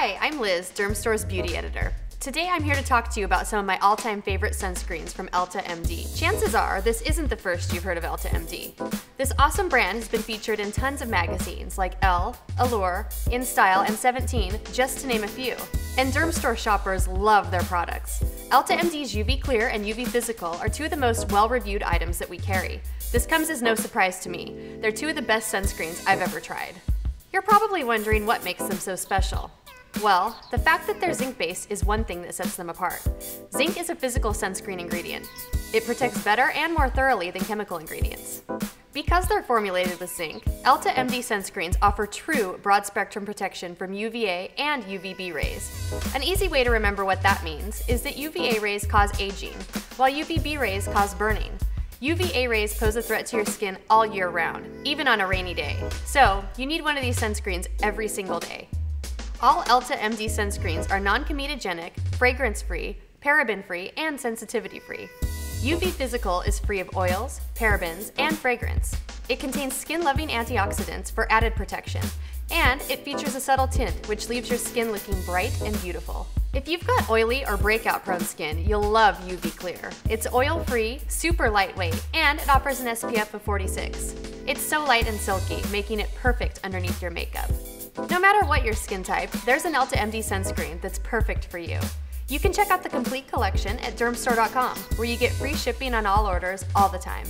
Hi, I'm Liz, Dermstore's beauty editor. Today I'm here to talk to you about some of my all-time favorite sunscreens from Elta MD. Chances are this isn't the first you've heard of Elta MD. This awesome brand has been featured in tons of magazines like Elle, Allure, InStyle, and 17, just to name a few. And Dermstore shoppers love their products. Elta MD's UV Clear and UV Physical are two of the most well-reviewed items that we carry. This comes as no surprise to me. They're two of the best sunscreens I've ever tried. You're probably wondering what makes them so special. Well, the fact that they're zinc-based is one thing that sets them apart. Zinc is a physical sunscreen ingredient. It protects better and more thoroughly than chemical ingredients. Because they're formulated with zinc, Elta MD sunscreens offer true broad-spectrum protection from UVA and UVB rays. An easy way to remember what that means is that UVA rays cause aging, while UVB rays cause burning. UVA rays pose a threat to your skin all year round, even on a rainy day. So, you need one of these sunscreens every single day. All Elta MD sunscreens are non-comedogenic, fragrance-free, paraben-free, and sensitivity-free. UV Physical is free of oils, parabens, and fragrance. It contains skin-loving antioxidants for added protection, and it features a subtle tint, which leaves your skin looking bright and beautiful. If you've got oily or breakout prone skin, you'll love UV Clear. It's oil-free, super lightweight, and it offers an SPF of 46. It's so light and silky, making it perfect underneath your makeup. No matter what your skin type, there's an Elta MD sunscreen that's perfect for you. You can check out the complete collection at dermstore.com, where you get free shipping on all orders all the time.